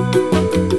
Música